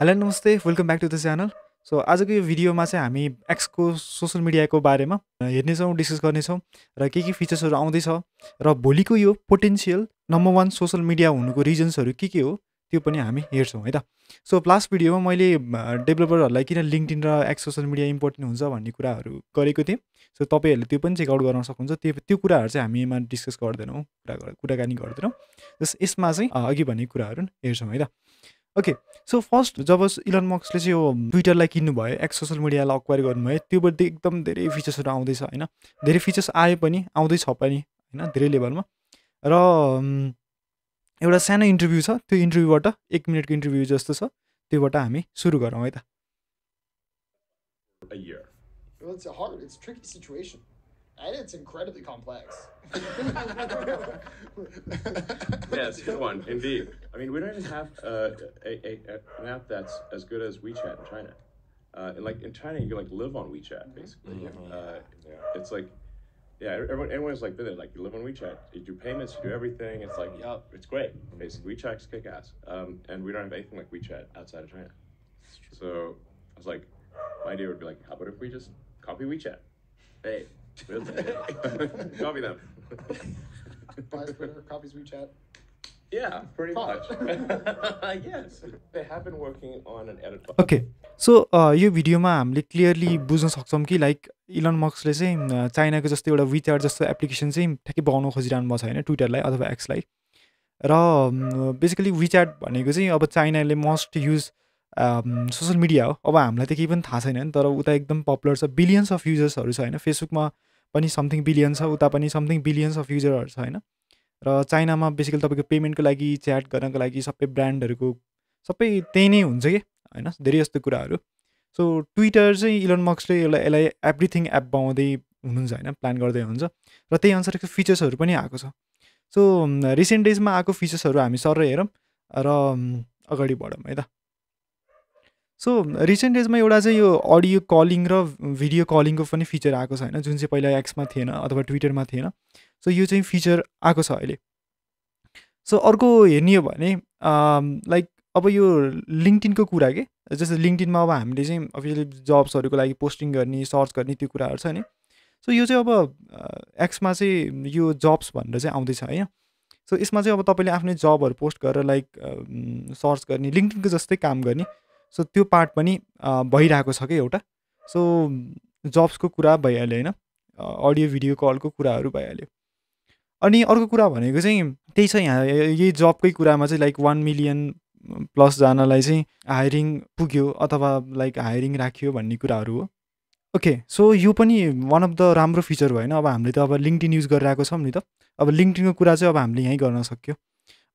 Hello नमस्ते welcome back to the channel so आजको यो भिडियोमा चाहिँ हामी एक्सको सोसियल मिडियाको बारेमा हेर्नेछौँ डिस्कस गर्नेछौँ र के के फिचर्सहरू आउँदैछ र भोलिको यो potential number one social media हुनुको रिजन्सहरू के के हो त्यो पनि हामी हेर्छौँ है त? सो लास्ट भिडियोमा मैले डेभलपरहरूलाई किन लिङ्कडिन र एक्स सोसियल मिडिया इम्पोर्टेन्ट हुन्छ भन्ने कुराहरू गरेको थिएँ। सो तपाईँहरूले त्यो पनि चेकआउट गर्न सक्नुहुन्छ। त्यो त्यो कुराहरू चाहिँ हामी यसमा डिस्कस गर्दैनौँ कुरा कुराकानी गर्दैनौँ। जस यसमा चाहिँ अघि भनेको कुराहरू हेर्छौँ है त? ओके सो फर्स्ट जब इलन मक्सले चाहिँ यो ट्विटरलाई किन्नुभयो एक्स सोसियल मिडियालाई अक्वायर गर्नुभयो त्योबाट एकदम धेरै फिचर्सहरू आउँदैछ होइन? धेरै फिचर्स आयो पनि आउँदैछ पनि होइन? धेरै लेभलमा र एउटा सानो इन्टरभ्यू छ त्यो इन्टरभ्यूबाट एक मिनटको इन्टरभ्यू जस्तो छ त्योबाट हामी सुरु गरौँ है त। And it's incredibly complex. yes, good one, indeed. I mean, we don't even have uh, a, a, an app that's as good as WeChat in China. Uh, and like in China, you can like live on WeChat basically. Mm-hmm. Uh, yeah. It's like, yeah, everyone, everyone's like, like you live on WeChat, you do payments, you do everything. It's like, yeah, it's great. Basically, WeChat's kick ass, um, and we don't have anything like WeChat outside of China. So I was like, my idea would be like, how about if we just copy WeChat? Hey, Copy them. Buys Twitter, copies WeChat. Yeah, pretty much. yes. They have been working on an edit. Okay so यो भिडियोमा हामीले clearly बुझ्न सक्छौँ कि like Elon मक्सले चाहिँ चाइनाको जस्तो एउटा विचार जस्तो एप्लिकेसन चाहिँ ठ्याक्कै बनाउनु खोजिरहनु भएको छ होइन ट्विटरलाई अथवा एक्सलाई र बेसिकली विचाट भनेको चाहिँ अब चाइनाले मस्ट युज सोसियल मिडिया हो अब हामीलाई त केही पनि थाहा छैन नि तर उता एकदम पपुलर छ बिलियन्स अफ युजर्सहरू छ होइन फेसबुकमा पनि समथिङ बिलियन छ उता पनि समथिङ बिलियन्स अफ युजरहरू छ होइन? र चाइनामा बेसिकली तपाईँको पेमेन्टको लागि च्याट गर्नको लागि सबै ब्रान्डहरूको सबै त्यही नै हुन्छ कि होइन? धेरै जस्तो कुराहरू। सो ट्विटर चाहिँ इलन मक्सले यसलाई यसलाई एभ्रिथिङ एप बनाउँदै हुनुहुन्छ होइन? प्लान गर्दै हुन्छ। र त्यही अनुसारको फिचर्सहरू पनि आएको छ। सो रिसेन्ट डेजमा आएको फिचर्सहरू हामी सर हेरौँ र अगाडि बढौँ है त। सो रिसेन्ट डेजमा एउटा चाहिँ यो अडियो कलिङ र भिडियो कलिङको पनि फिचर आएको छ होइन जुन चाहिँ पहिला एक्समा थिएन अथवा ट्विटरमा थिएन। सो यो चाहिँ फिचर आएको छ अहिले। सो अर्को हेर्ने हो भने लाइक अब यो लिङ्कटिनको कुरा के? जस्तै लिङ्कटिनमा अब हामीले चाहिँ अफिसियली जब्सहरूको लागि पोस्टिङ गर्ने सर्च गर्ने त्यो कुराहरू छ नि। सो यो चाहिँ अब एक्समा चाहिँ यो जब्स भनेर चाहिँ आउँदैछ होइन। सो यसमा चाहिँ अब तपाईँले आफ्नै जबहरू पोस्ट गरेर लाइक सर्च गर्ने लिङ्कटिनको जस्तै काम गर्ने। सो त्यो पार्ट पनि भइरहेको छ कि एउटा? सो जब्सको कुरा भइहाल्यो होइन? अडियो भिडियो कलको कुराहरू भइहाल्यो। अनि अर्को कुरा भनेको चाहिँ त्यही छ यहाँ यही जबकै कुरामा चाहिँ लाइक वान मिलियन प्लसजनालाई चाहिँ हायरिङ पुग्यो अथवा लाइक हायरिङ राखियो भन्ने कुराहरू हो। ओके सो यो पनि वान अफ द राम्रो फिचर होइन? अब हामीले त अब लिङ्कडिन युज गरिरहेको छौँ नि त। अब लिङ्कडिनको कुरा चाहिँ अब हामीले यहीँ गर्न सक्यो।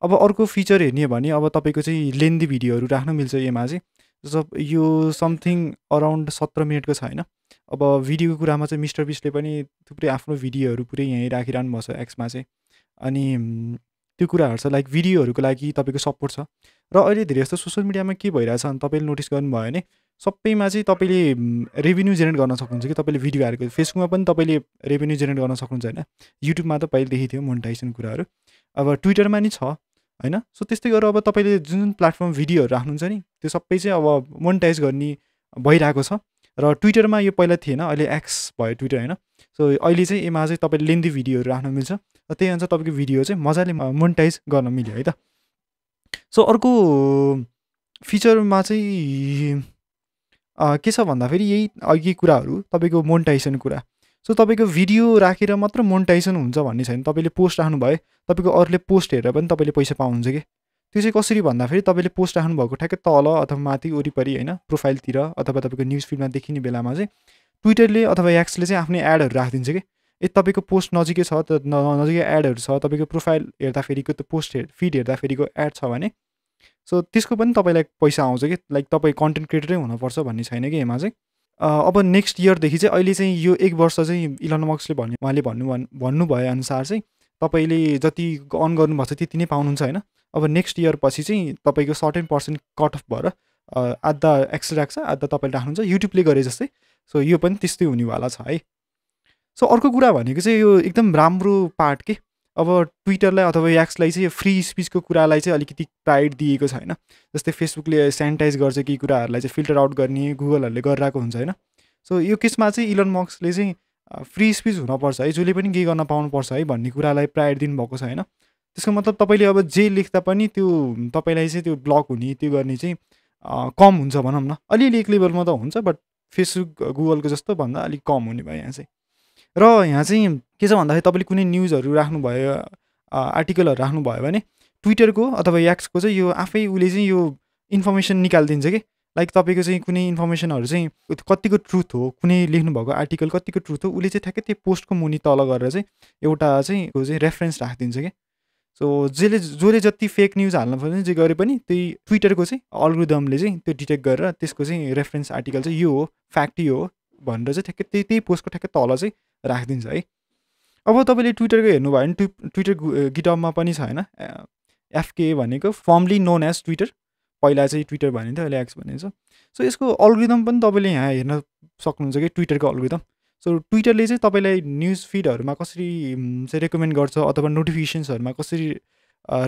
अब अर्को फिचर हेर्ने भने अब तपाईँको चाहिँ लेन्दी भिडियोहरू राख्नु मिल्छ यसमा चाहिँ। जस्तो यो समथिङ अराउन्ड सत्र मिनटको छ होइन। अब भिडियोको कुरामा चाहिँ मिस्टर बिसले पनि थुप्रै आफ्नो भिडियोहरू पुरै यहीँ राखिरहनु भएको छ एक्समा चाहिँ। अनि त्यो कुराहरू छ लाइक भिडियोहरूको लागि तपाईँको सपोर्ट छ। र अहिले धेरै जस्तो सोसियल मिडियामा के भइरहेछ भने तपाईँले नोटिस गर्नुभयो भने सबैमा चाहिँ तपाईँले रेभेन्यू जेनेरेट गर्न सक्नुहुन्छ कि तपाईँले भिडियो फेसबुकमा पनि तपाईँले रेभेन्यू जेनेरेट गर्न सक्नुहुन्छ होइन। युट्युबमा त पहिलेदेखि थियो मोनिटाइजेसन कुराहरू। अब ट्विटरमा नि छ। होइन? सो त्यस्तै गरेर अब तपाईँले जुन जुन प्लेटफर्म भिडियोहरू राख्नुहुन्छ नि त्यो सबै चाहिँ अब मोनिटाइज गर्ने भइरहेको छ। र ट्विटरमा यो पहिला थिएन अहिले एक्स भयो ट्विटर होइन? सो अहिले चाहिँ यसमा चाहिँ तपाईँले लेन्दी भिडियोहरू राख्नु मिल्छ। र त्यही अनुसार तपाईँको भिडियो चाहिँ मजाले मोनिटाइज गर्न मिल्यो है त? सो अर्को फिचरमा चाहिँ के छ भन्दाखेरि यही अघि कुराहरू तपाईँको मोनिटाइजेसन कुरा। सो तपाईँको भिडियो राखेर मात्र मोनिटाइजेसन हुन्छ भन्ने छैन। तपाईँले पोस्ट राख्नु भयो तपाईँको अरूले पोस्ट हेरेर पनि तपाईँले पैसा पाउनुहुन्छ कि? त्यो चाहिँ कसरी भन्दाखेरि तपाईँले पोस्ट राख्नुभएको ठ्याक्कै तल अथवा माथि वरिपरि होइन प्रोफाइलतिर अथवा तपाईँको न्युज फिडमा देखिने बेलामा चाहिँ ट्विटरले अथवा एक्सले चाहिँ आफ्नै एडहरू राखिदिन्छ कि? ए तपाईँको पोस्ट नजिकै छ त नजिकै एडहरू छ तपाईँको प्रोफाइल हेर्दाखेरिको त्यो पोस्ट हेर् फिड हेर्दाखेरिको एड छ भने सो त्यसको पनि तपाईँलाई पैसा आउँछ कि? लाइक तपाईँ कन्टेन्ट क्रिएटरै हुनुपर्छ भन्ने छैन कि यसमा चाहिँ। अब नेक्स्ट इयरदेखि चाहिँ अहिले चाहिँ यो एक वर्ष चाहिँ इलन मक्सले भन्ने उहाँले भन्नु भन्नुभए अनुसार चाहिँ तपाईँले जति अन गर्नुभएको छ त्यति नै पाउनुहुन्छ होइन। अब नेक्स्ट इयर पछि चाहिँ तपाईँको सर्टेन पर्सेन्ट कट अफ भएर आधा एक्स राख्छ आधा तपाईँले राख्नुहुन्छ युट्युबले गरे जस्तै। सो यो पनि त्यस्तै हुनेवाला छ है। सो अर्को कुरा भनेको चाहिँ यो एकदम राम्रो पार्ट के? अब ट्विटरलाई अथवा एक्सलाई चाहिँ फ्री स्पिचको कुरालाई चाहिँ अलिकति प्राइड दिएको छैन जस्तै फेसबुकले सेनिटाइज गर्छ कि कुराहरूलाई चाहिँ फिल्टर आउट गर्ने गुगलहरूले गरिरहेको हुन्छ होइन? सो यो केसमा चाहिँ इलन मक्सले चाहिँ फ्री स्पिच हुनपर्छ है जसले पनि के गर्न पाउनुपर्छ है भन्ने कुरालाई प्रायोरिटी दिनुभएको छ होइन? त्यसको मतलब तपाईँले अब जे लेख्दा पनि त्यो तपाईँलाई चाहिँ त्यो ब्लक हुने त्यो गर्ने चाहिँ कम हुन्छ भनौँ न। अलिअलि एक लेभलमा त हुन्छ बट फेसबुक गुगलको जस्तो भन्दा अलिक कम हुने भयो यहाँ चाहिँ। र यहाँ चाहिँ के छ भन्दाखेरि तपाईँले कुनै न्युजहरू राख्नुभयो आर्टिकलहरू राख्नुभयो भने ट्विटरको अथवा याक्सको चाहिँ यो आफै उसले चाहिँ यो इन्फर्मेसन निकालिदिन्छ कि? लाइक तपाईँको चाहिँ कुनै इन्फर्मेसनहरू चाहिँ कतिको ट्रुथ हो कुनै लेख्नुभएको आर्टिकल कतिको ट्रुथ हो उसले चाहिँ ठ्याक्कै त्यो पोस्टको मुनि तल गरेर चाहिँ एउटा चाहिँ चाहिँ रेफरेन्स राखिदिन्छ कि? सो जसले जसले जति फेक न्युज हाल्न पर्ने जे गरे पनि त्यही ट्विटरको चाहिँ अल्गोदमले चाहिँ त्यो डिटेक्ट गरेर त्यसको चाहिँ रेफरेन्स आर्टिकल चाहिँ यो हो फ्याक्ट यो हो भनेर चाहिँ ठ्याक्कै त्यही त्यही पोस्टको ठ्याक्कै तल चाहिँ राखिदिन्छ है। अब तपाईँले ट्विटरको हेर्नुभयो भने ट्वि ट्विटर गिटअपमा पनि छ होइन? एफके भनेको फर्मली नोन एज ट्विटर पहिला चाहिँ ट्विटर भनिन्थ्यो अहिले एक्स भनिन्छ सो यसको अल्गोरिदम पनि तपाईँले यहाँ हेर्न सक्नुहुन्छ कि ट्विटरको अल्गोरिदम सो ट्विटरले चाहिँ तपाईँलाई न्युज फिडहरूमा कसरी चाहिँ रेकमेन्ड गर्छ अथवा नोटिफिकेसन्सहरूमा कसरी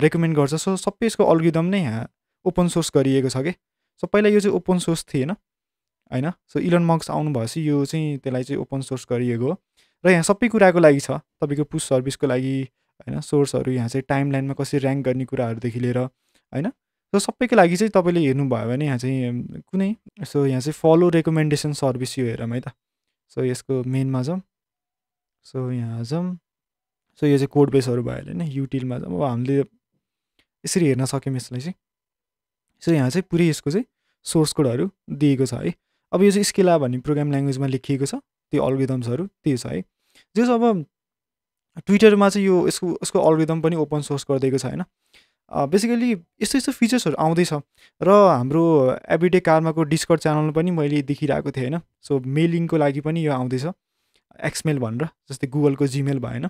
रेकमेन्ड गर्छ? सो सबै यसको अल्गोरिदम नै यहाँ ओपन सोर्स गरिएको छ कि? सो पहिला यो चाहिँ ओपन सोर्स थिएन होइन? सो इलन मक्स आउनु भएपछि यो चाहिँ त्यसलाई चाहिँ ओपन सोर्स गरिएको हो। र यहाँ सबै कुराको लागि छ। तपाईँको पुस सर्भिसको लागि होइन सोर्सहरू यहाँ चाहिँ टाइम लाइनमा कसरी ऱ्याङ्क गर्ने कुराहरूदेखि लिएर होइन? सो सबैको लागि चाहिँ तपाईँले हेर्नुभयो भने यहाँ चाहिँ कुनै सो यहाँ चाहिँ फलो रेकमेन्डेसन सर्भिस यो हेरौँ है त। सो यसको मेनमा जाउँ सो यहाँ जाउँ सो यो चाहिँ कोड बेसहरू भयो होइन युटिलमा जाउँ अब हामीले यसरी हेर्न सक्यौँ यसलाई चाहिँ। सो यहाँ चाहिँ पुरै यसको चाहिँ सोर्स कोडहरू दिएको छ है। अब यो चाहिँ स्केला भन्ने प्रोग्राम ल्याङ्ग्वेजमा लेखिएको छ। त्यो अल्गोरिदम्सहरू त्यो छ है। जस अब ट्विटरमा चाहिँ यो यसको यसको अल्गोरिदम पनि ओपन सोर्स गरिदिएको छ होइन? बेसिकली यस्तो यस्तो फिचर्सहरू आउँदैछ। र हाम्रो एभ्रिडे कार्माको डिस्कर्ड च्यानल पनि मैले देखिरहेको थिएँ होइन? सो मेलिङको लागि पनि यो आउँदैछ। एक्समेल भनेर जस्तै गुगलको जिमेल भएन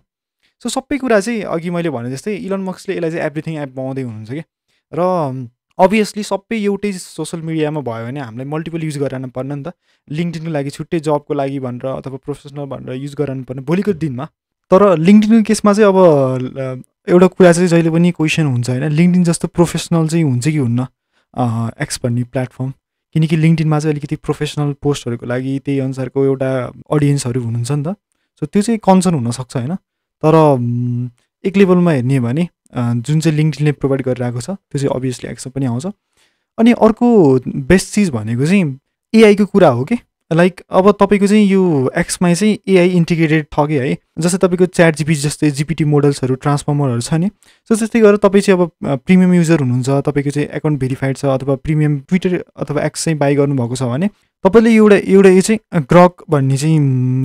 सो सबै कुरा चाहिँ अघि मैले भने जस्तै इलन मक्सले यसलाई चाहिँ एभ्रिथिङ एप बनाउँदै हुनुहुन्छ कि र अभियसली सबै एउटै सोसियल मिडियामा भयो भने हामीलाई मल्टिपल युज गराउनु पर्ने नि त। लिङ्कडिनको लागि छुट्टै जबको लागि भनेर अथवा प्रोफेसनल भनेर युज गराउनु पर्ने भोलिको दिनमा। तर लिङ्कडिनको केसमा चाहिँ अब एउटा कुरा चाहिँ जहिले पनि क्वेसन हुन्छ होइन। लिङ्कडिन जस्तो प्रोफेसनल चाहिँ हुन्छ कि हुन्न? एक्स भन्ने प्लेटफर्म किनकि लिङ्कडिनमा चाहिँ अलिकति प्रोफेसनल पोस्टहरूको लागि त्यही अनुसारको एउटा अडियन्सहरू हुनुहुन्छ नि त। सो त्यो चाहिँ कन्सर्न हुनसक्छ होइन। तर एक लेभलमा हेर्ने भने जुन चाहिँ लिङ्कडिनले प्रोभाइड गरिरहेको छ त्यो चाहिँ अभियसली एक्समा पनि आउँछ। अनि अर्को बेस्ट चिज भनेको चाहिँ एआईको कुरा हो कि? लाइक अब तपाईँको चाहिँ यो एक्समा चाहिँ एआई इन्टिग्रेटेड छ कि है? जस्तै तपाईँको च्याट जिपी जस्तै जिपिटी मोडल्सहरू ट्रान्सफर्मरहरू छ नि? सो त्यस्तै गरेर तपाईँ चाहिँ अब प्रिमियम युजर हुनुहुन्छ तपाईँको चाहिँ एकाउन्ट भेरिफाइड छ अथवा प्रिमियम ट्विटर अथवा एक्स चाहिँ बाई गर्नुभएको छ भने तपाईँले एउटा एउटा यो चाहिँ ग्रक भन्ने चाहिँ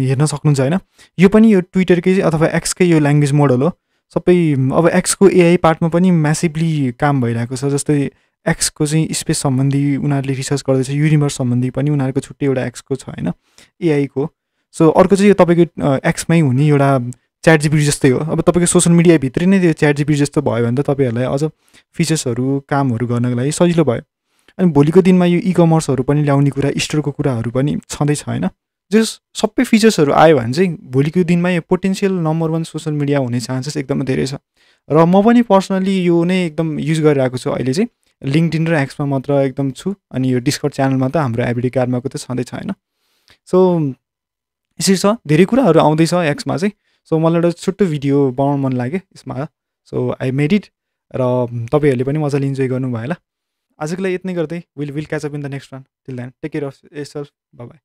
हेर्न सक्नुहुन्छ होइन? यो पनि यो ट्विटरकै अथवा एक्सकै यो ल्याङ्ग्वेज मोडल हो। सबै अब एक्सको एआई पार्टमा पनि म्यासिभली काम भइरहेको छ जस्तै एक्सको चाहिँ स्पेस सम्बन्धी उनीहरूले रिसर्च गर्दैछ युनिभर्स सम्बन्धी पनि उनीहरूको छुट्टै एउटा एक्सको छ होइन? एआईको सो अर्को चाहिँ यो तपाईँको एक्समै हुने एउटा च्याट जिपिटी जस्तै हो। अब तपाईँको सोसियल मिडियाभित्रै नै त्यो च्याट जिपिटी जस्तो भयो भने त तपाईँहरूलाई अझ फिचर्सहरू कामहरू गर्नको लागि सजिलो भयो। अनि भोलिको दिनमा यो इ कमर्सहरू पनि ल्याउने कुरा स्टोरको कुराहरू पनि छँदैछ होइन? जस सबै फिचर्सहरू आयो भने चाहिँ भोलिको दिनमा यो potential number one social media हुने चान्सेस एकदमै धेरै छ। र म पनि पर्सनली यो नै एकदम युज गरिरहेको छु अहिले चाहिँ। लिङ्कडिन र एक्समा मात्र एकदम छु अनि यो डिस्कट च्यानलमा त हाम्रो एभ्रिडे कार्डमाको त छँदैछ होइन? सो यसरी छ धेरै कुराहरू आउँदैछ एक्समा चाहिँ। सो मलाई एउटा छुट्टो भिडियो बनाउनु मन लाग्यो यसमा। सो आई मेड इट र तपाईँहरूले पनि मजाले इन्जोय गर्नुभयो होला। आजको लागि यति नै गर्दै। We'll we'll catch up in the next one till then take care of self bye